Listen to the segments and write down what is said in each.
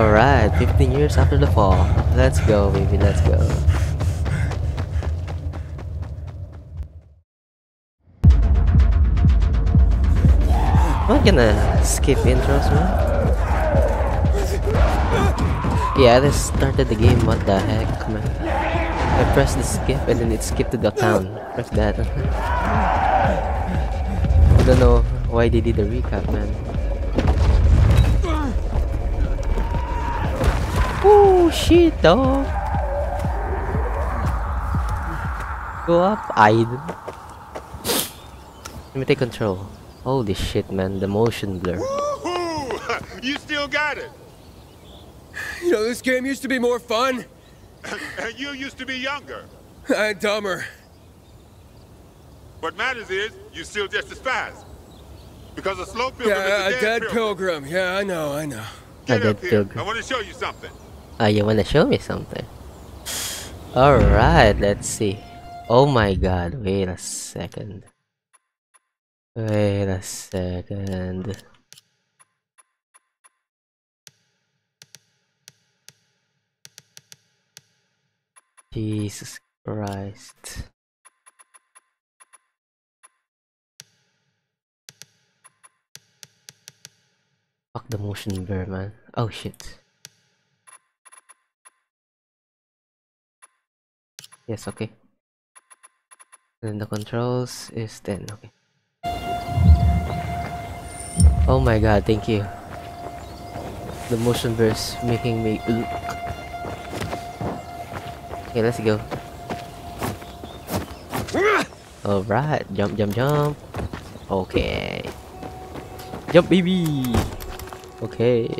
Alright, 15 years after the fall. Let's go, baby, let's go. I'm gonna skip intros, man. Yeah, I just started the game, what the heck, man. I pressed the skip and then it skipped to the town. Press that. I don't know why they did the recap, man. Shit, dog. Go up, Aiden. Let me take control. Holy shit, man, the motion blur. You still got it. You know, this game used to be more fun And you used to be younger. and dumber. What matters is you're still just as fast. Because a slow pilgrim Yeah, is a a dead pilgrim. pilgrim. Yeah, I know, I know. Get A up dead here. pilgrim. I want to show you something. Ah, you wanna show me something? Alright, let's see. Oh my god, wait a second. Wait a second. Jesus Christ. Fuck the motion blur, man. Oh shit. Yes, okay. And the controls is 10, okay. Oh my god, thank you. The motion burst making me look. Okay, let's go. Alright, jump, jump, jump. Okay. Jump, baby! Okay.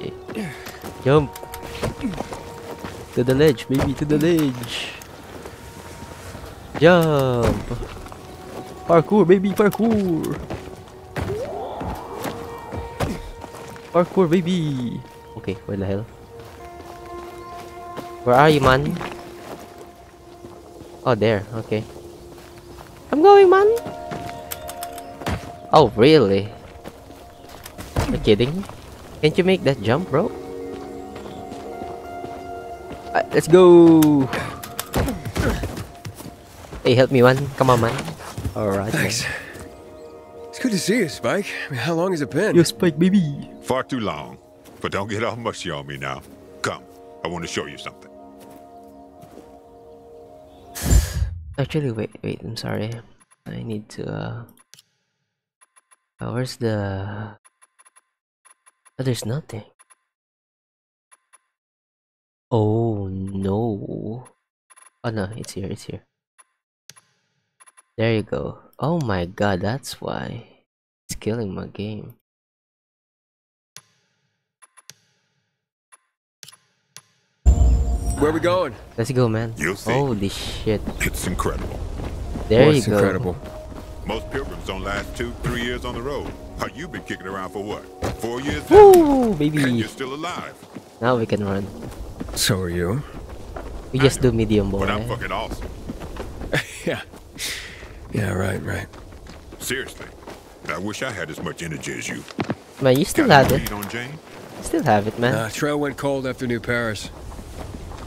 Jump! To the ledge, baby, to the ledge! Jump! Parkour, baby, parkour! Parkour, baby! Okay, where the hell? Where are you, man? Oh, there, okay. I'm going, man! Oh, really? Are you kidding? Can't you make that jump, bro? Uh, let's go! Hey, help me, man. Come on, man. Alright. Thanks. It's good to see you, Spike. I mean, how long has it been? Yo, Spike, baby. Far too long. But don't get all mushy on me now. Come. I want to show you something. Actually, wait, wait. I'm sorry. I need to. Uh, uh where's the? Oh, there's nothing. Oh no! Oh no, it's here. It's here. There you go. Oh my god, that's why it's killing my game. Where are we going? Let's go, man. You'll see. Holy shit! It's incredible. There What's you go. incredible? Most pilgrims don't last two, three years on the road. How you been kicking around for what? Four years? now? Woo, And baby! you're still alive. Now we can run. So are you. We just do medium boy. But I'm fucking awesome. Yeah. Yeah, right, right. Seriously. I wish I had as much energy as you. Man, you still Got have it. on Jane? Still have it, man. Uh, trail went cold after New Paris.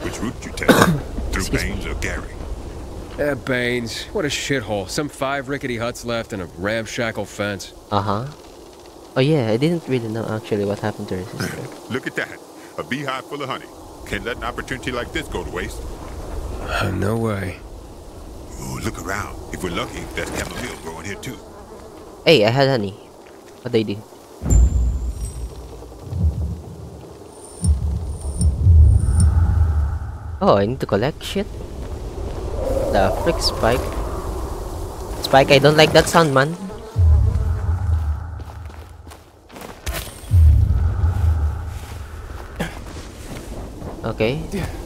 Which route you take? Through Excuse me. Baines or Gary? Eh, Baines. What a shithole. Some five rickety huts left and a ramshackle fence. Uh huh. Oh yeah, I didn't really know actually what happened to her sister. Look at that. A beehive full of honey. Can't let an opportunity like this go to waste. Uh, no way. Look around. If we're lucky, there's chamomile growing here too. hey, I had honey. What they do? Oh, I need to collect shit. The frick, Spike. Spike, I don't like that sound, man. Okay. The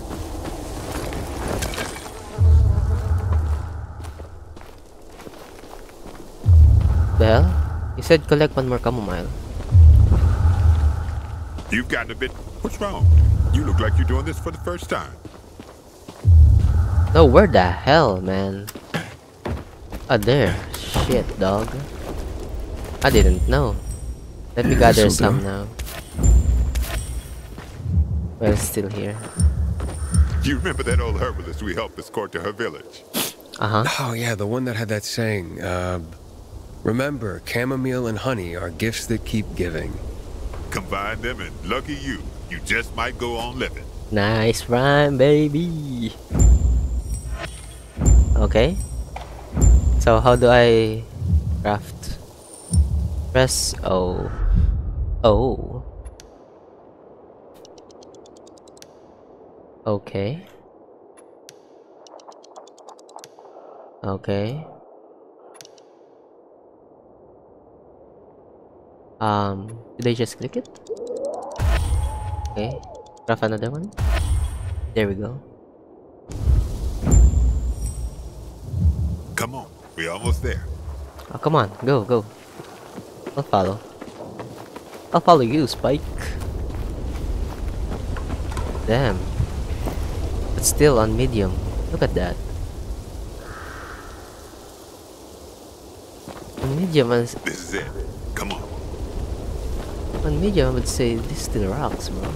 hell? You said collect one more chamomile. You've gotten a bit. What's wrong? You look like you're doing this for the first time. No, where the hell, man? Ah, there. Shit, dog. I didn't know. Let me gather This'll some now. But it's still here. You remember that old herbalist we helped escort to her village? Uh huh. Oh, yeah, the one that had that saying. Uh, remember, chamomile and honey are gifts that keep giving. Combine them and lucky you, you just might go on living. Nice rhyme, baby. Okay. So how do I craft? Press O. O. Okay. Okay. Um, did I just click it? Okay. Craft another one. There we go. Come on, we're almost there. Oh, come on, go, go. I'll follow. I'll follow you, Spike. Damn. But still on medium. Look at that. On medium, I- This is it. Come on. On medium, I would say this still rocks, bro.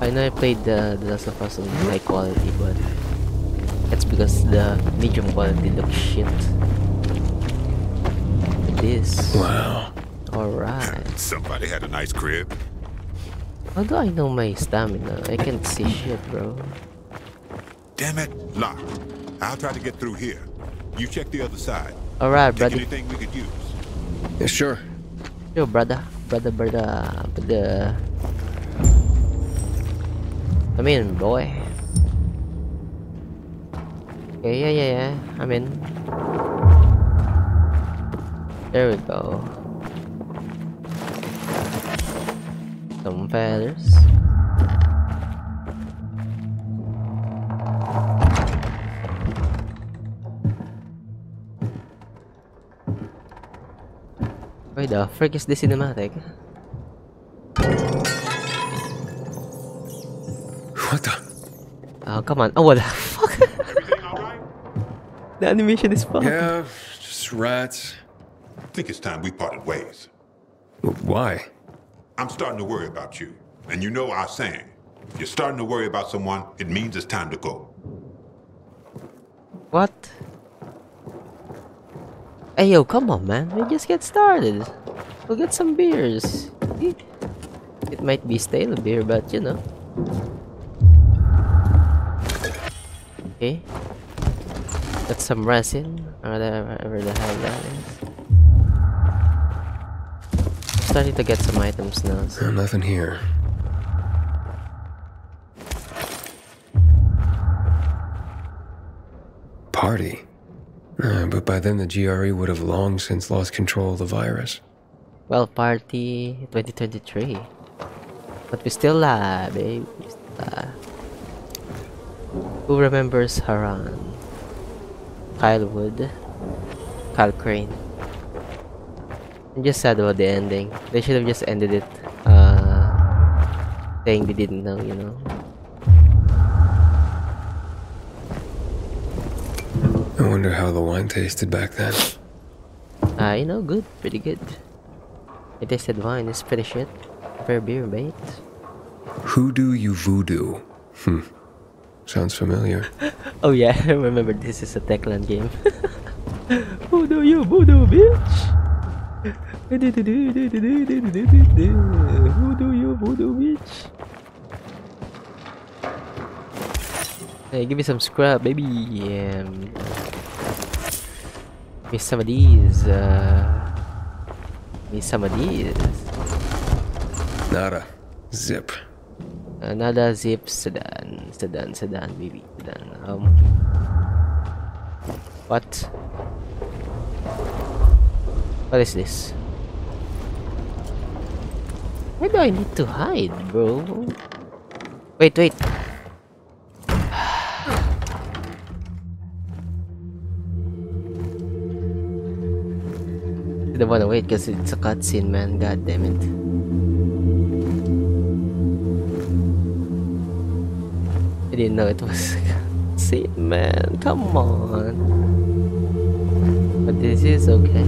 I know I played the, the Last of Us on high quality, but that's because the medium quality looks shit. Look at this. Wow. Alright. Somebody had a nice crib. How do I know my stamina? I can't see shit, bro. Damn it, locked. I'll try to get through here. You check the other side. Alright, Take brother. anything we could use. Yeah, sure. Yo, brother. Brother, brother. Brother. Come in, boy. Okay, yeah, yeah, yeah. I'm in. There we go. Some feathers. Uh, the frick is this cinematic? What the? Oh, come on. Oh, what the fuck? Everything the animation is fucked. Yeah, just rats. I think it's time we parted ways. Why? I'm starting to worry about you. And you know our saying. If You're starting to worry about someone, it means it's time to go. What? Hey, yo, come on, man. We just get started. We'll get some beers. It might be stale beer, but you know. Okay. Got some resin, or whatever the hell that is. I'm Starting to get some items now. so- nothing here. Party. Uh, but by then the GRE would have long since lost control of the virus. Well, party 2023. But we still live, babe. We still. Who remembers Harran? Kyle Wood? Kyle Crane. I'm just sad about the ending. They should have just ended it. Uh, saying they didn't know, you know. I wonder how the wine tasted back then. Uh, you know, good. Pretty good. I tasted wine. It's pretty shit. Fair beer, mate. Hoodoo you voodoo. Hmm. Sounds familiar. Oh yeah, I remember this is a Techland game. voodoo you voodoo bitch. voodoo you voodoo bitch. Hey, give me some scrap, baby. Um, give me some of these. Uh, give me some of these. Nada. Zip. Another zip sedan, sedan, sedan, baby, sedan. Um, what? What is this? Why do I need to hide, bro? Wait, wait. Don't wanna wait because it's a cutscene, man. God damn it. I didn't know it was See, man, come on. But this is okay.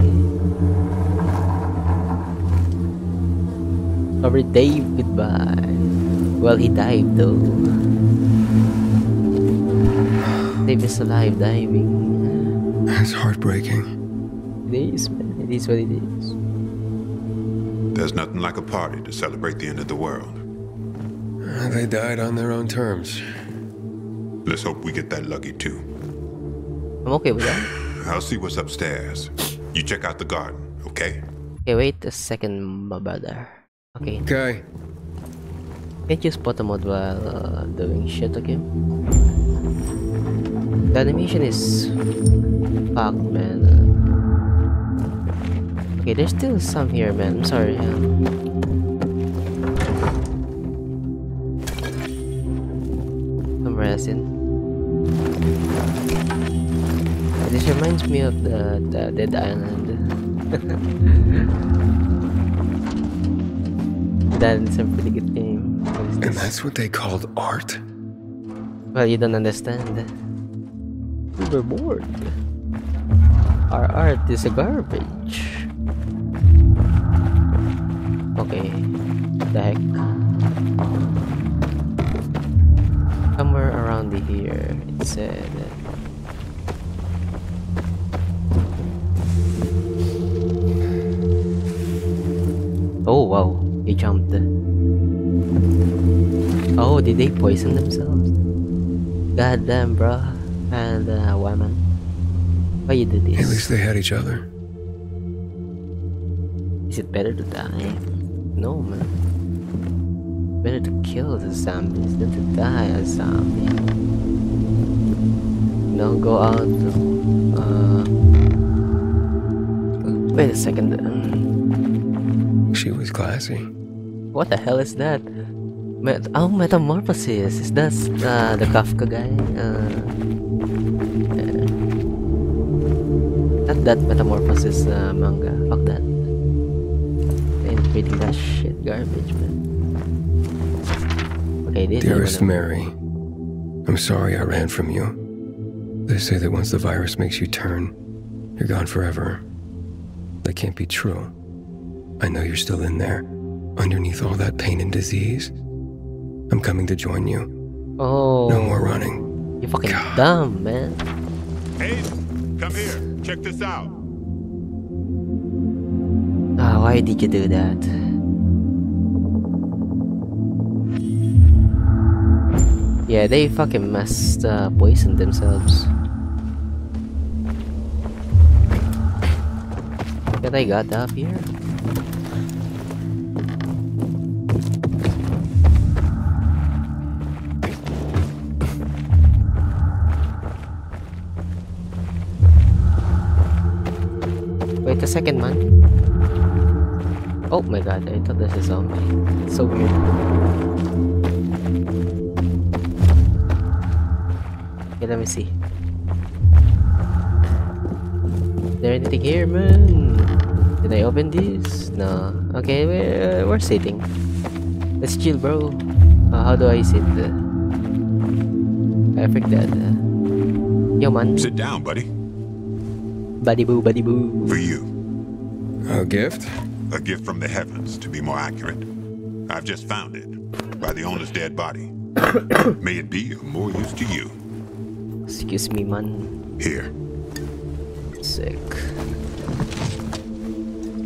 Sorry, Dave, goodbye. Well, he died though. They missed alive diving. It's heartbreaking. It is, man. It is what it is. There's nothing like a party to celebrate the end of the world. Uh, They died on their own terms. Let's hope we get that lucky too. I'm okay with that. I'll see what's upstairs. You check out the garden, okay? Okay, wait a second, my brother. Okay, Okay. can't you spot the mode while uh, doing shit, okay? The animation is fucked, man. Okay, there's still some here, man. I'm sorry. Um, some resin. This reminds me of the, the Dead Island. That's a pretty good game. And that's what they called art? Well, you don't understand. We were bored. Our art is a garbage. The heck? Somewhere around here, it said. Oh wow, he jumped. Oh, did they poison themselves? God damn, bro. And uh, woman. Why you do At least they had each other. Is it better to die? No, man. Better to kill the zombies than to die a zombie. No, go out. Uh, wait a second. Um, She was classy. what the hell is that? Met oh, Metamorphosis. Is that uh, the Kafka guy? Uh. Not that Metamorphosis uh, manga. Fuck that. I ain't reading that shit. Garbage, man. Okay, this Dearest Mary, I'm sorry I ran from you. They say that once the virus makes you turn, you're gone forever. That can't be true. I know you're still in there, underneath all that pain and disease. I'm coming to join you. Oh, No more running. You're fucking God. dumb, man. Aiden, come here. Check this out. Ah, why did you do that? Yeah, they fucking messed uh, poisoned themselves. That I got up here. Wait a second, man. Oh my god, I thought this is zombie. It's so weird. Okay, let me see. Is there anything here, man? Did I open this? No. Okay, we're, uh, we're sitting. Let's chill, bro. Uh, how do I sit? Uh, I forgot. Uh, yo, man. Sit down, buddy. Buddy boo, buddy boo. For you. A gift? A gift from the heavens, to be more accurate. I've just found it by the owner's dead body. May it be of more use to you. Excuse me, man. Here. Sick.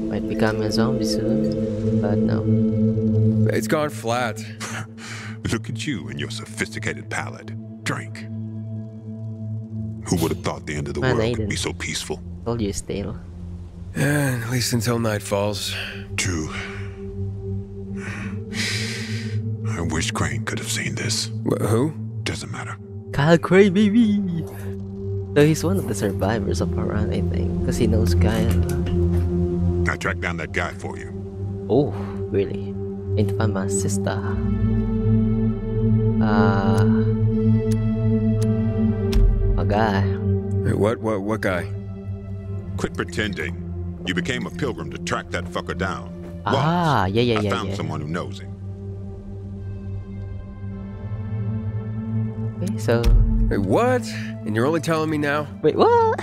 Might become a zombie soon, but no. It's gone flat. Look at you and your sophisticated palate. Drink. Who would have thought the end of the Man, world Aiden. could be so peaceful? Told you, stale. Yeah, at least until night falls. True. I wish Crane could have seen this. Wh- who? Doesn't matter. Kyle Crane, baby! So he's one of the survivors of Harran, I think, because he knows Kyle. I tracked down that guy for you. Oh, really? Infamous sister. Uh. A guy. Wait, What? What? What guy? Quit pretending. You became a pilgrim to track that fucker down. Ah, Once, yeah, yeah, I yeah, found yeah. someone who knows him. Okay, so. Wait, what? And you're only telling me now? Wait, what?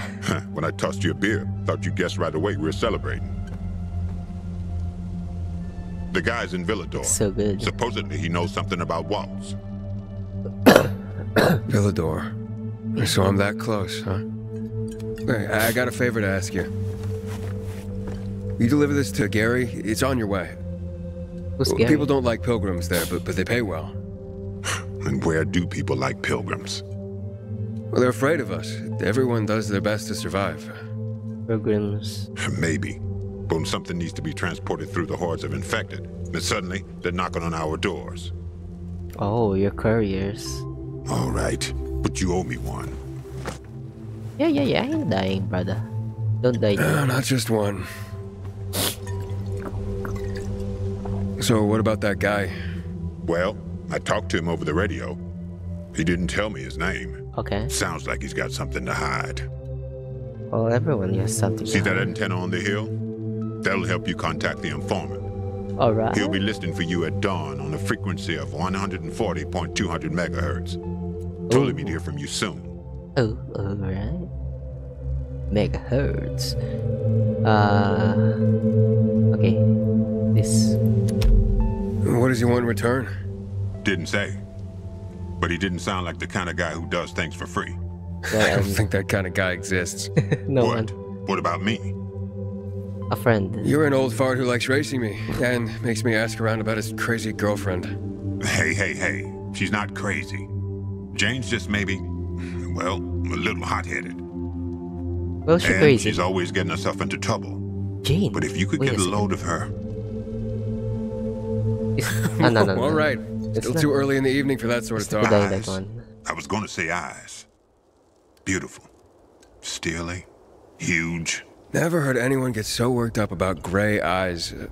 when I tossed you a beer, thought you guessed right away we were celebrating. The guy's in Villedor. So good. Supposedly he knows something about waltz. Villedor. So I'm that close, huh? Hey, I I got a favor to ask you. You deliver this to Gary? It's on your way. Who's Well, Gary? People don't like pilgrims there, but, but they pay well. And where do people like pilgrims? Well, they're afraid of us. Everyone does their best to survive. Pilgrims. Maybe. But when something needs to be transported through the hordes of infected, then suddenly they're knocking on our doors. Oh, your couriers. All right, but you owe me one. Yeah, yeah, yeah. I ain't dying, brother. Don't die. No, dude. not just one. So, what about that guy? Well, I talked to him over the radio. He didn't tell me his name. Okay. Sounds like he's got something to hide. Well, everyone has something. See to that antenna on the hill? That'll help you contact the informant. All right. He'll be listening for you at dawn on a frequency of 140.200 megahertz. Told him he'd hear from you soon. Oh, all right. Megahertz. Uh. Okay. This. What does he want in return? Didn't say. But he didn't sound like the kind of guy who does things for free. I don't um, think that kind of guy exists. no what? one. What about me? A friend. You're an old fart who likes racing me and makes me ask around about his crazy girlfriend. Hey, hey, hey. She's not crazy. Jane's just maybe, well, a little hot-headed. Well, she and crazy. she's always getting herself into trouble. Jane. But if you could Wait get a second. load of her, no, no, no. All right. It's Still not- too early in the evening for that sort of It's not talk. dying Eyes. I was going to say eyes. Beautiful. Steely. Huge. Never heard anyone get so worked up about gray eyes. Uh,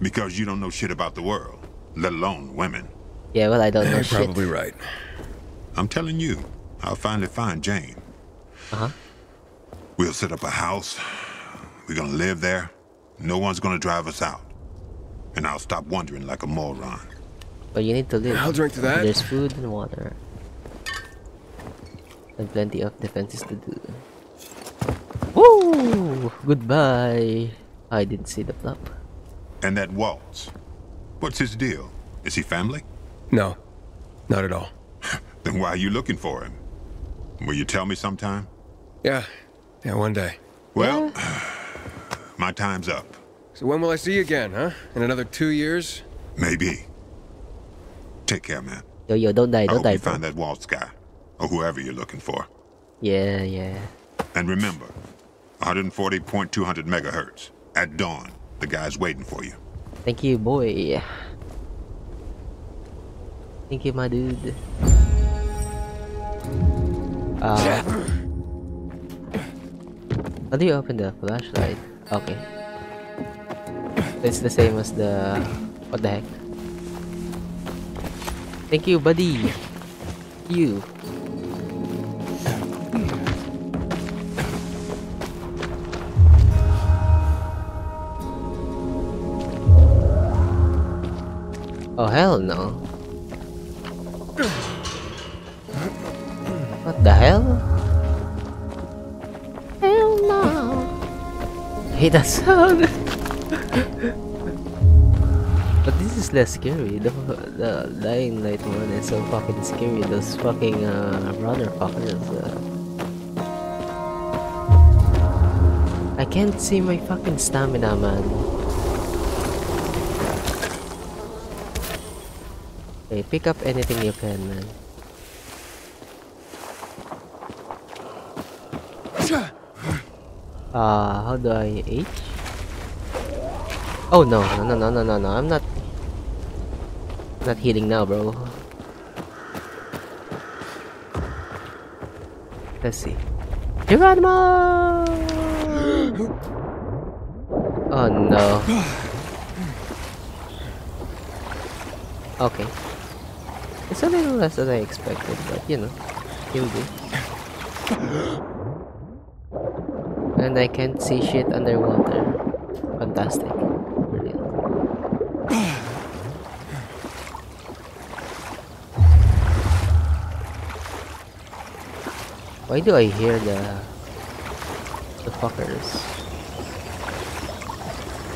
Because you don't know shit about the world, let alone women. Yeah, well, I don't know You're shit. probably right. I'm telling you, I'll finally find Jane. Uh huh. We'll set up a house. We're gonna live there. No one's gonna drive us out. And I'll stop wondering like a moron. But you need to live. I'll drink to that. There's food and water. And plenty of defenses to do. Woo! Goodbye. I didn't see the flop. And that Waltz. What's his deal? Is he family? No, not at all. Then why are you looking for him? Will you tell me sometime? Yeah, yeah, one day. Well, my time's up. So when will I see you again, huh? In another two years? Maybe. Take care, man. Yo, yo, don't die, I don't hope die, you bro. find that Waltz guy. Or whoever you're looking for. Yeah, yeah. And remember, 140.200 megahertz. At dawn, the guy's waiting for you. Thank you, boy. Thank you, my dude. Uh, how do you open the flashlight? Okay. It's the same as the... What the heck? Thank you, buddy. You. Oh, hell no. What the hell? Hell no. Hey, that sound. this is less scary. The, the Dying Light one is so fucking scary. Those fucking uh, runner fuckers. Uh. I can't see my fucking stamina, man. Okay, pick up anything you can, man. Uh, how do I H? Oh no, no, no, no, no, no, I'm not... Not healing now, bro. Let's see. Geronimo! Oh no. Okay. It's a little less than I expected, but you know, he'll do. And I can't see shit underwater. Fantastic. Why do I hear the the fuckers?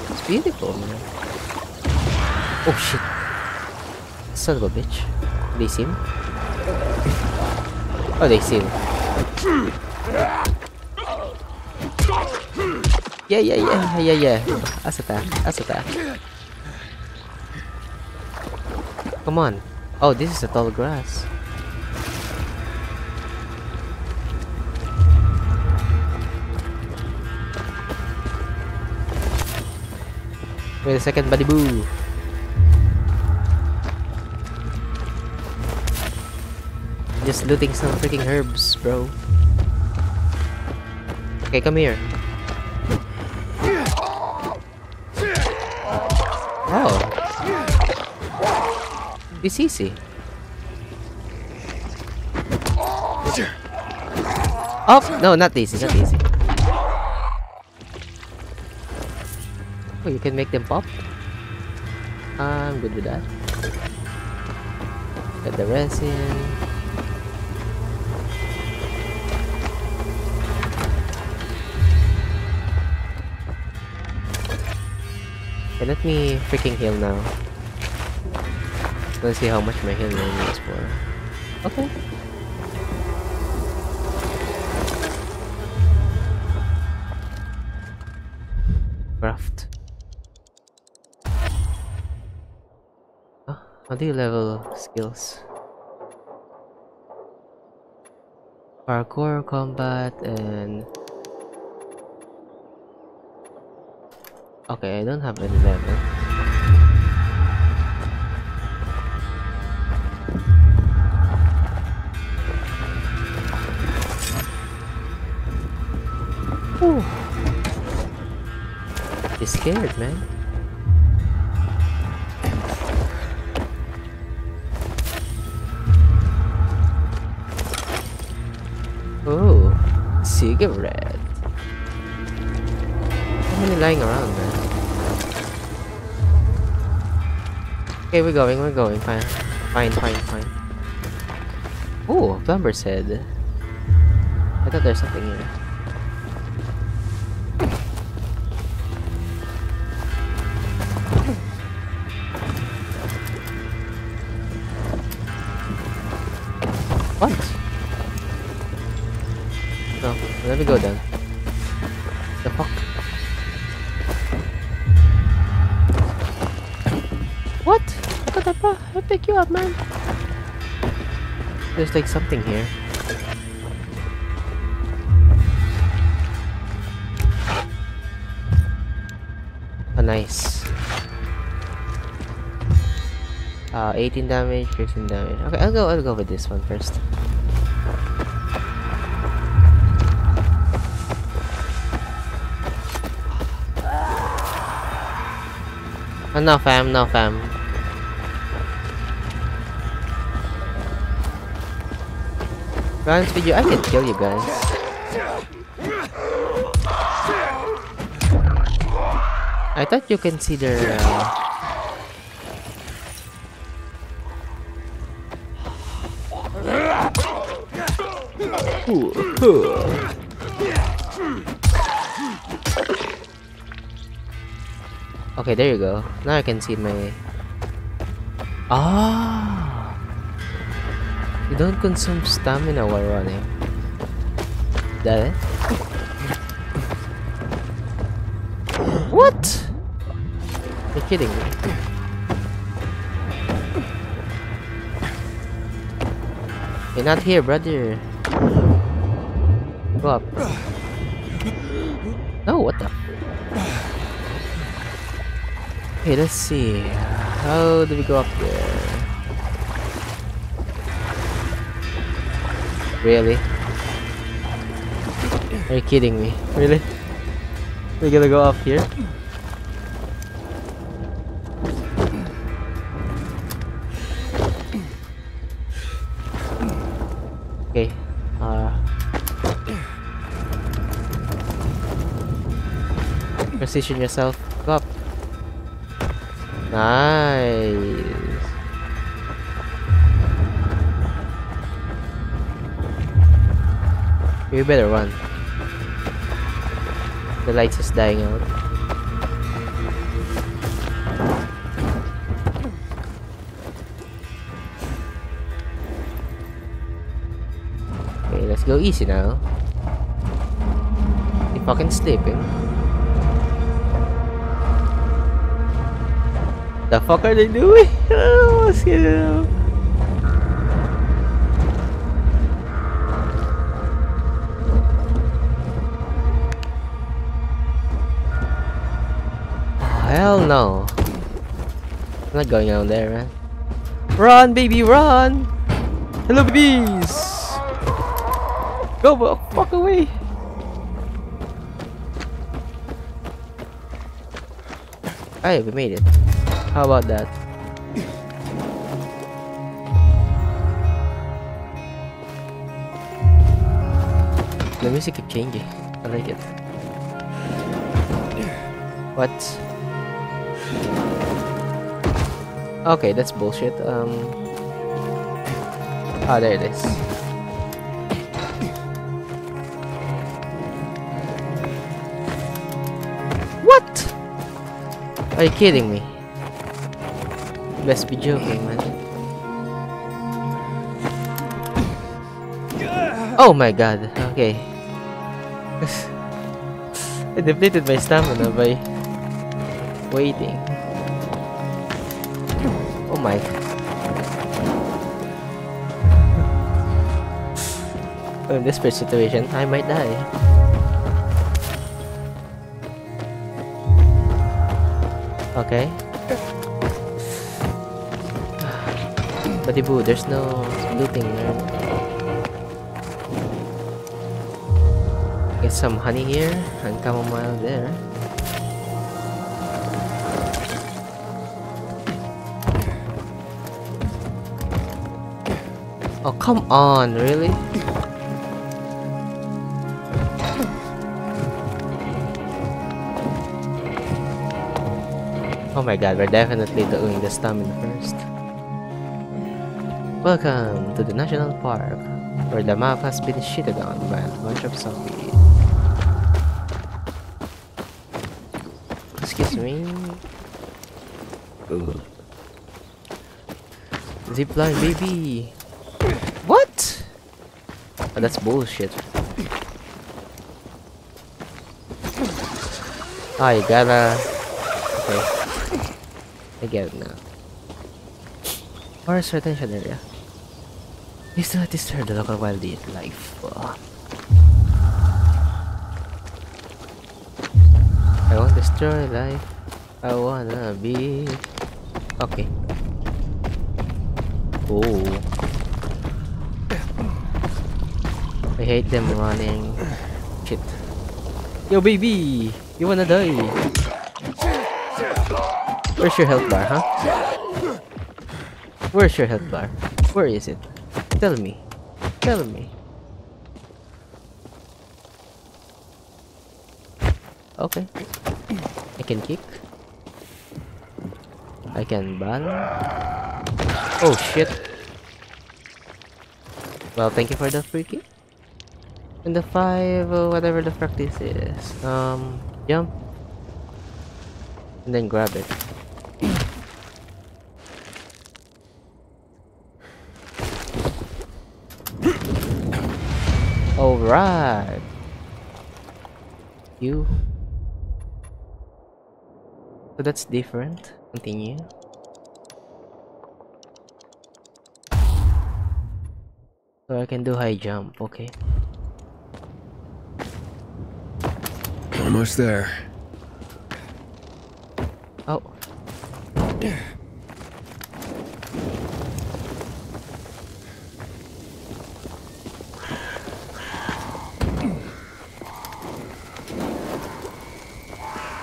It's beautiful, man. Oh shit. Son of a bitch. They me? Oh, they see me. Yeah, yeah, yeah, yeah, yeah. That's attack. That's attack. Come on. Oh, this is a tall grass. Wait a second, buddy boo. Just looting some freaking herbs, bro. Okay, come here. Oh. It's easy. Oh, no, not easy, not easy. Oh, you can make them pop? I'm good with that. Get the resin. Okay, let me freaking heal now. Let's see how much my healing is for. Okay. Do you level skills? Parkour, combat, and... Okay, I don't have any level. Whew. You scared, man. Oh, cigarette. How many lying around, man? Okay, we're going, we're going. Fine, fine, fine, fine. Oh, plumber's head. I thought there's something here. Let me go then. The fuck? What? What the fuck? I pick you up, man. There's like something here. Oh, nice. Uh, 18 damage, 15 damage. Okay, I'll go. I'll go with this one first. No, fam. No, fam. With you, I can kill you guys. I thought you consider. Uh, Okay, there you go. Now I can see my... Ah! You don't consume stamina while running. That it? What? You're kidding me. You're not here, brother. Go up. Okay, let's see. How do we go up there? Really? Are you kidding me? Really? We're gonna go up here? Okay. Uh Position yourself. Nice. You better run. The light is dying out. Okay, let's go easy now. He fucking sleeping. The fuck are they doing? Oh, what's going on? Oh, hell no. I'm not going out there, man. Run, baby, run! Hello, babies! Go, bro, fuck away! Hey, we made it. How about that? The music keep changing. I like it. What? Okay, that's bullshit. Um. Ah, there it is. What? Are you kidding me? Best be joking, man. Oh my god, okay. I depleted my stamina by waiting. Oh my. In this situation, I might die. Okay. Buddy boo, there's no looting there. Get some honey here and chamomile there. Oh, come on, really? Oh my god, we're definitely doing the stamina first. Welcome to the National Park, where the map has been shitted on by a bunch of zombies. Excuse me. Ugh. Zipline, baby! What? Oh, that's bullshit. Ah, you gotta... Okay. I get it now. Forest retention area. Disturb the local wildlife. Oh. I won't destroy life. I wanna be... Okay. Oh. I hate them running. Shit. Yo, baby! You wanna die? Where's your health bar, huh? Where's your health bar? Where is it? Tell me. Tell me. Okay. I can kick. I can ban. Oh shit. Well, thank you for the free kick. And the five, uh, whatever the this is. Um, jump. And then grab it. Alright. You. So that's different. Continue. So I can do high jump, okay. Almost there. Oh.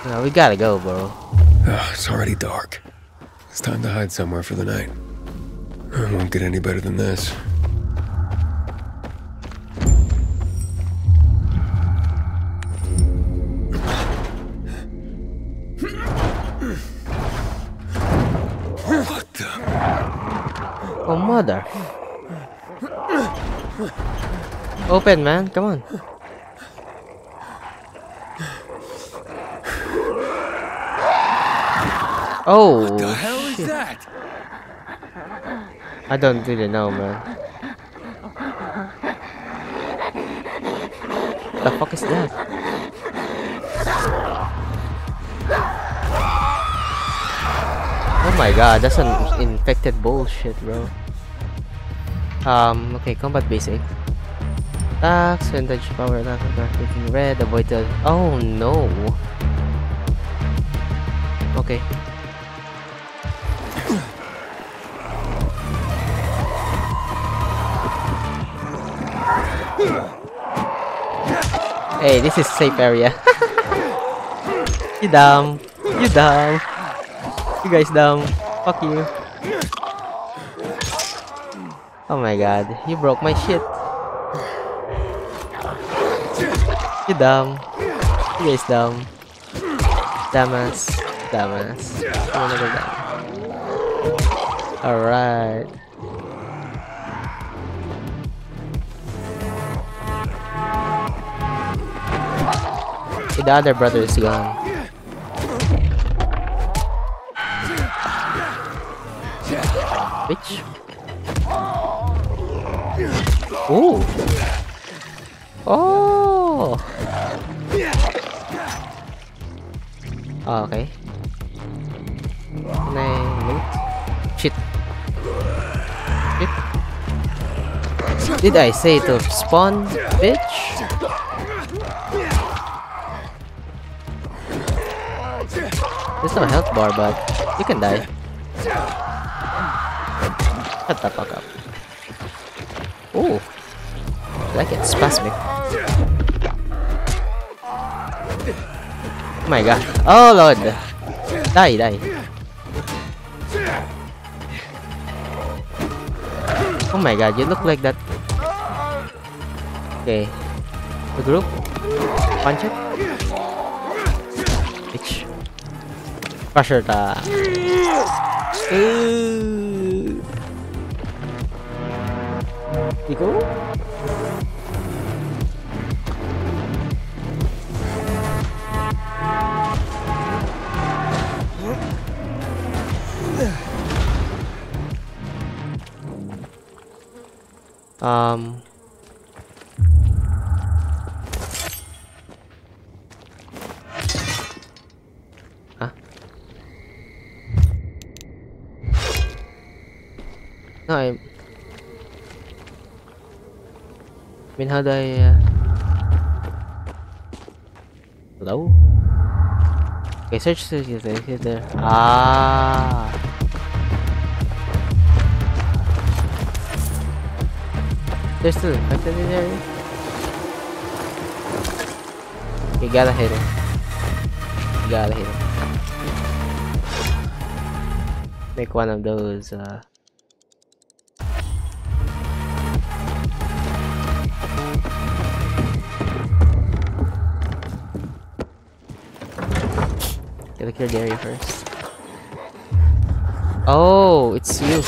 No, we gotta go, bro. Oh, it's already dark. It's time to hide somewhere for the night. It won't get any better than this. What the? Oh, mother. Open, man. Come on. Oh, What the hell is that? I don't really know, man. The fuck is that? Oh my god, that's an infected bullshit, bro. Um, okay, combat basic. Attacks, vintage power attack, red, avoid the. Oh no! Okay. Hey, this is safe area. you dumb. You dumb. You guys dumb. Fuck you. Oh my god, you broke my shit. You dumb. You guys dumb. Dumbass. Dumbass. Alright. Okay, the other brother is gone. Bitch. Ooh. Oh. Oh, okay. Can? Shit. Shit. Did I say to spawn, bitch? No health bar, but you can die. Shut the fuck up. Ooh. That gets spasmic. Oh my god. Oh lord. Die, die. Oh my god, you look like that. Okay. The group. Punch it. Ta. Ooh. You go? Um. Mean, how do I? Uh... Hello. Okay, search the is there. Ah. There's still infected in the area. You gotta hit him. You gotta hit him. Make one of those, uh... Gotta the area first. Oh, it's you.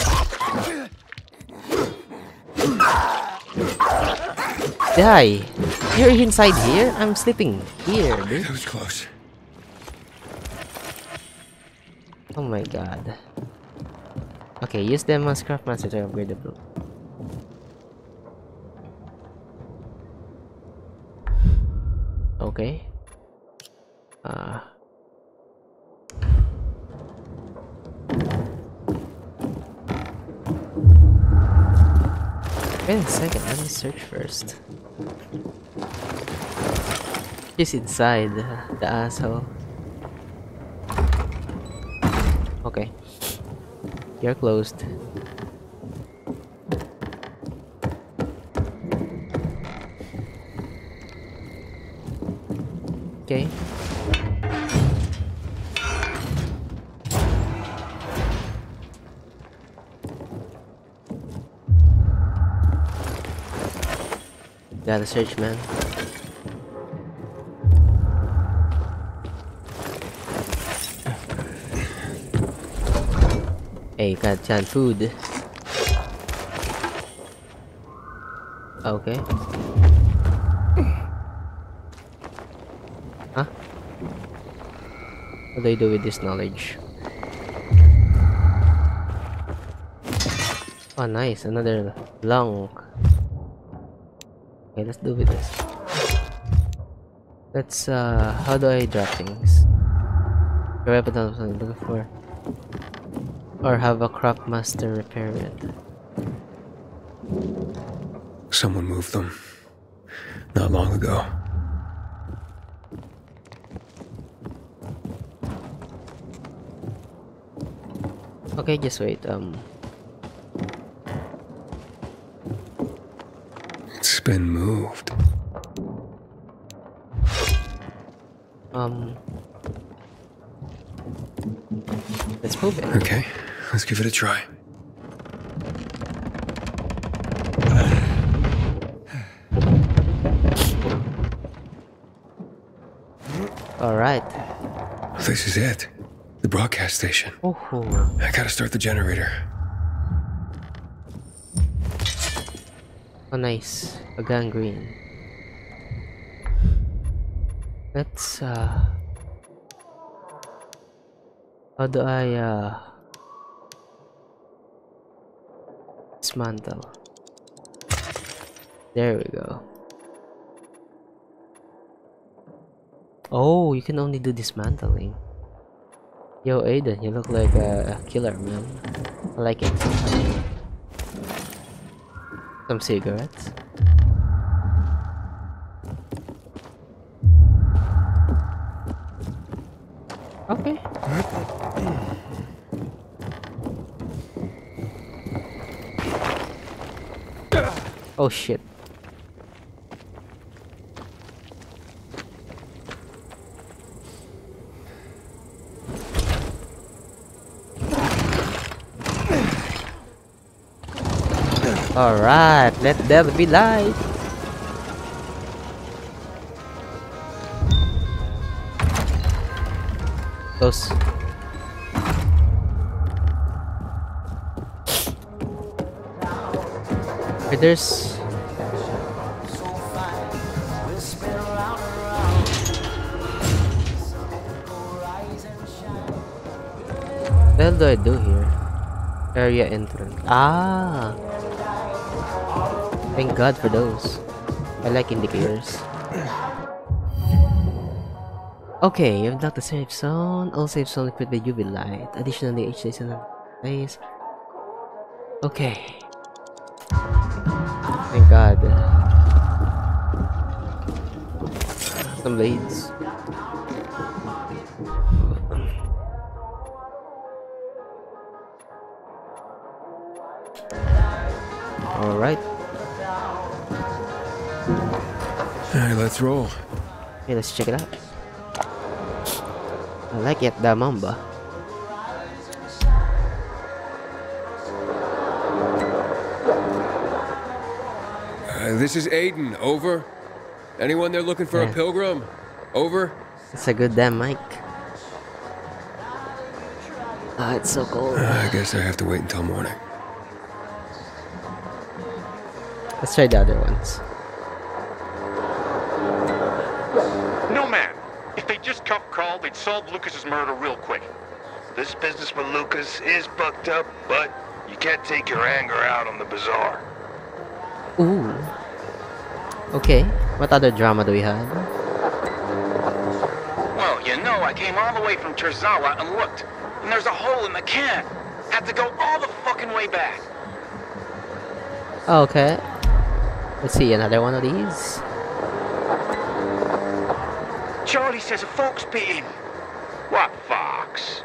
Die! You're inside here? I'm sleeping here, dude. That was close. Oh my god. Okay, use them as craft master to upgrade the book. Okay. Uh Wait a second, let me search first. He's inside, the asshole. Okay. You're closed. Gotta search, man. Hey, canned food. Okay. Huh? What do I do with this knowledge? Oh, nice. Another lung. Let's do with this. Let's uh how do I drop things? Your weapon I'm looking for. Or have a craft master repair it. Someone moved them. Not long ago. Okay, just wait. Um It's been moved. um Let's move it. Okay, let's give it a try. Alright. This is it. The broadcast station. Oh I gotta start the generator. Oh nice. A gangrene. Let's uh how do I uh dismantle? There we go. Oh, you can only do dismantling. Yo, Aiden, you look like a killer, man. I like it. Some cigarettes. Okay. Oh shit. Alright, let there be light. Close. Okay, there's the hell do I do here? Area entrance. Ah! Thank God for those. I like indicators. Okay, you've unlocked the safe zone. All safe zone equipped with UV light. Additionally, each station has place. Okay. Thank God. Some blades. Alright. Let's roll. Okay, let's check it out. I like it, the mamba. Uh, this is Aiden. Over. Anyone there looking for Yeah. a pilgrim? Over. It's a good damn mic. Ah, it's so cold. Uh, I guess I have to wait until morning. Let's try the other ones. Cuff Carl, they'd solve Lucas's murder real quick. This business with Lucas is fucked up, but you can't take your anger out on the bazaar. Ooh. Okay. What other drama do we have? Well, you know, I came all the way from Terzawa and looked, and there's a hole in the can. Had to go all the fucking way back. Okay. Let's see, another one of these. Charlie says a fox bit him. What fox?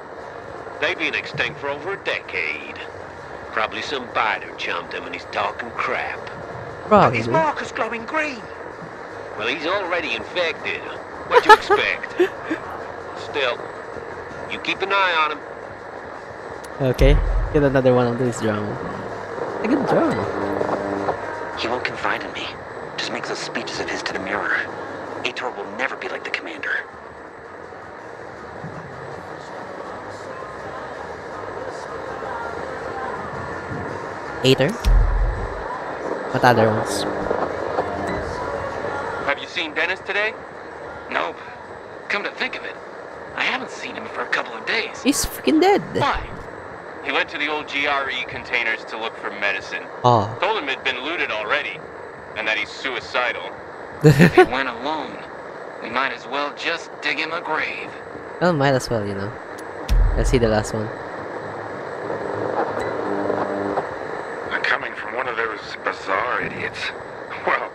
They've been extinct for over a decade. Probably some biter jumped him and he's talking crap. Probably. His marker's glowing green. Well, he's already infected. What you expect? Still, you keep an eye on him. Okay. Get another one of these drama. A good drama. He won't confide in me. Just makes those speeches of his to the mirror. Ator will never be like the commander. Aether. What other ones? Have you seen Dennis today? Nope. Come to think of it, I haven't seen him for a couple of days. He's freaking dead. Why? He went to the old GRE containers to look for medicine. Oh. Told him it'd been looted already, and that he's suicidal. He went alone. We might as well just dig him a grave. Well, might as well, you know. Let's see the last one. I'm Coming from one of those bizarre idiots. Well,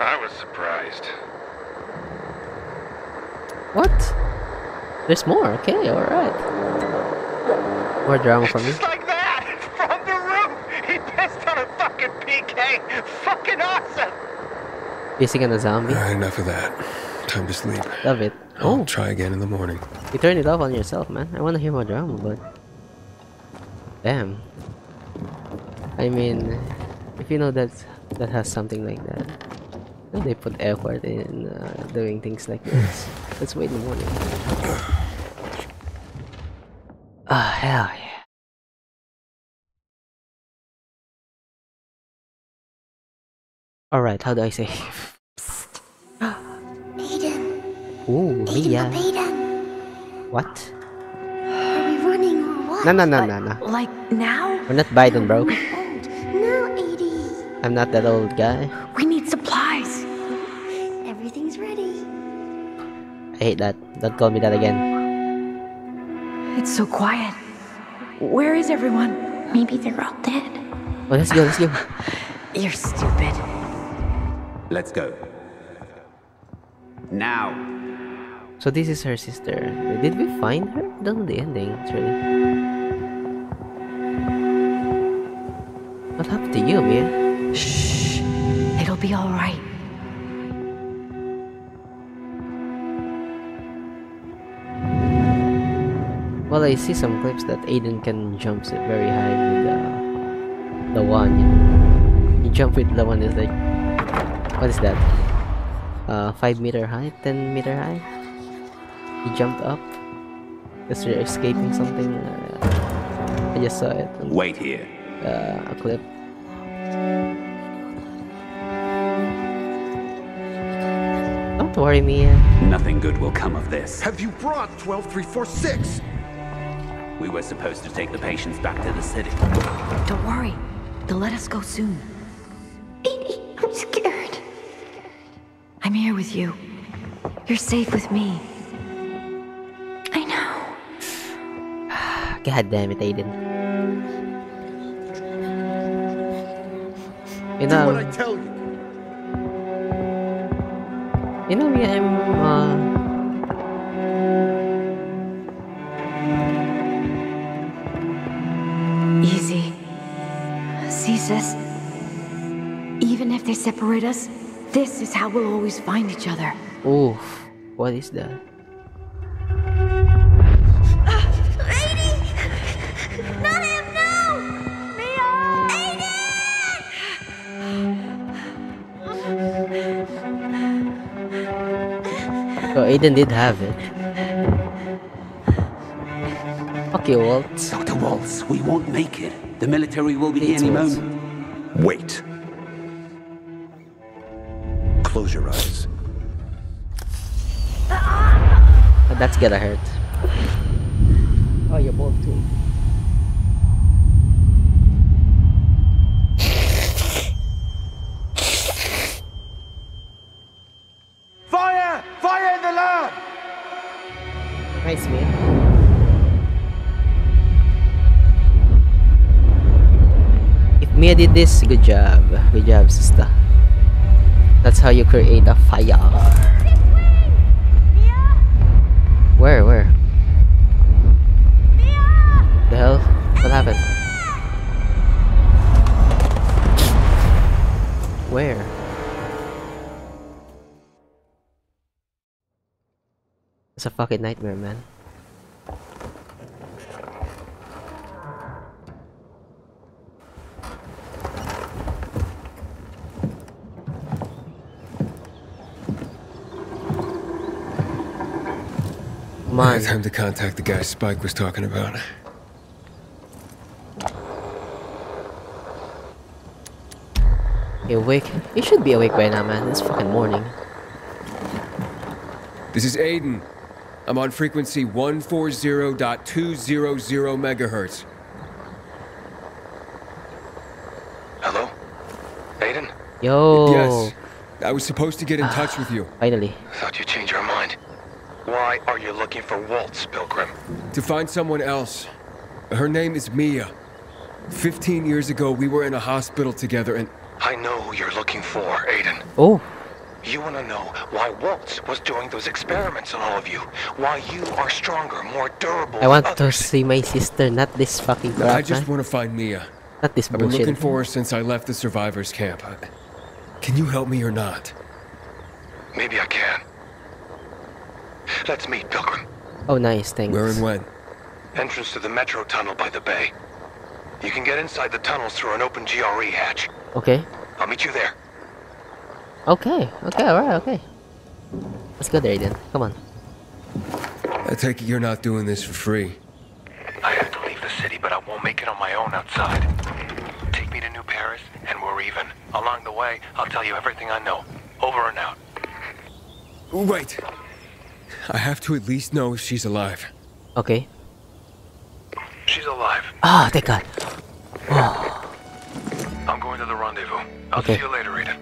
I was surprised. What? There's more. Okay, alright. More drama for me. Just like that! From the roof! He pissed on a fucking PK! Fucking awesome! Pissing on a zombie. Alright, enough of that. Time to sleep. Love it. I'll Oh, try again in the morning. you turned it off on yourself, man. I want to hear more drama, but... Damn. I mean, if you know that that has something like that, they put effort in uh, doing things like this. Let's wait in the morning. Ah, hell yeah. Alright, how do I say? Ooh, Aiden, Mia. up What? Are we running or what? No, no, no, no, no. Like now? We're not Biden, bro. No, Edie. I'm not that old guy. We need supplies. Everything's ready. I hate that. Don't call me that again. It's so quiet. Where is everyone? Maybe they're all dead. Oh, let's go, let's go. You're stupid. Let's go. Now. So this is her sister. Did we find her? Know the ending, actually. What happened to you, Mia? Shh. It'll be all right. Well, I see some clips that Aiden can jump very high with uh, the one. You, know. you jump with the one is like, what is that? Uh, five meter high, ten meter high. He jumped up. Because you're escaping something. Uh, I just saw it. on, Wait here. Uh, a clip. Don't worry, Mia. Nothing good will come of this. Have you brought 12346? We were supposed to take the patients back to the city. Don't worry. They'll let us go soon. Edie, I'm scared. I'm here with you. You're safe with me. God damn it, Aiden. You Do what I know, tell you. you know, me, I'm, uh, Easy. See, sis? Even if they separate us, this is how we'll always find each other. oof, what is that? Aiden did have it. Fuck you, Walt. Dr. Waltz, we won't make it. The military will be Please, any Waltz. moment. Wait. Close your eyes. That's gonna hurt. Good job. Good job, sister. That's how you create a fire. Where, where? The hell? What happened? Where? It's a fucking nightmare, man. Come on. Time to contact the guy Spike was talking about. You awake? You should be awake by now, man. It's fucking morning. This is Aiden. I'm on frequency 140.200 megahertz. Hello? Aiden? Yo. Yes. I was supposed to get in touch with you. Finally. Thought you'd change your mind. Why are you looking for Waltz, Pilgrim? To find someone else. Her name is Mia. Fifteen years ago, we were in a hospital together and. I know who you're looking for, Aiden. Oh. You want to know why Waltz was doing those experiments on all of you. Why you are stronger, more durable. I want to see my sister, not this fucking crap, I just man. want to find Mia. Not this I've been looking for her since I left the survivors camp. Can you help me or not? Maybe I can. Let's meet, Pilgrim. Oh, nice, thanks. Where and when? Entrance to the metro tunnel by the bay. You can get inside the tunnels through an open GRE hatch. Okay. I'll meet you there. Okay. Okay, alright, okay. Let's go there then. Come on. I take it you're not doing this for free. I have to leave the city, but I won't make it on my own outside. Take me to New Paris, and we're even. Along the way, I'll tell you everything I know. Over and out. Wait. I have to at least know if she's alive. Okay. She's alive. Ah, thank God. I'm going to the rendezvous. I'll Okay. see you later, Rita.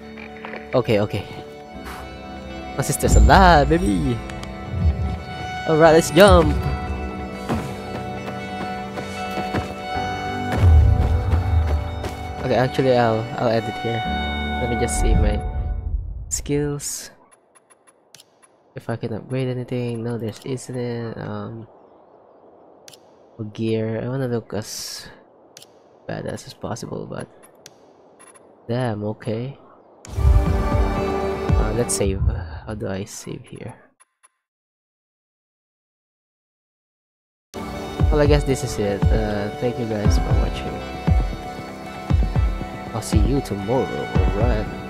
Okay, okay. My sister's alive, baby. Alright, let's jump. Okay, actually, I'll I'll edit here. Let me just see my skills. If I can upgrade anything, no, there's isn't. Um, gear, I wanna look as badass as possible, but damn, okay. Uh, let's save. How do I save here? Well, I guess this is it. Uh, thank you guys for watching. I'll see you tomorrow. Alright.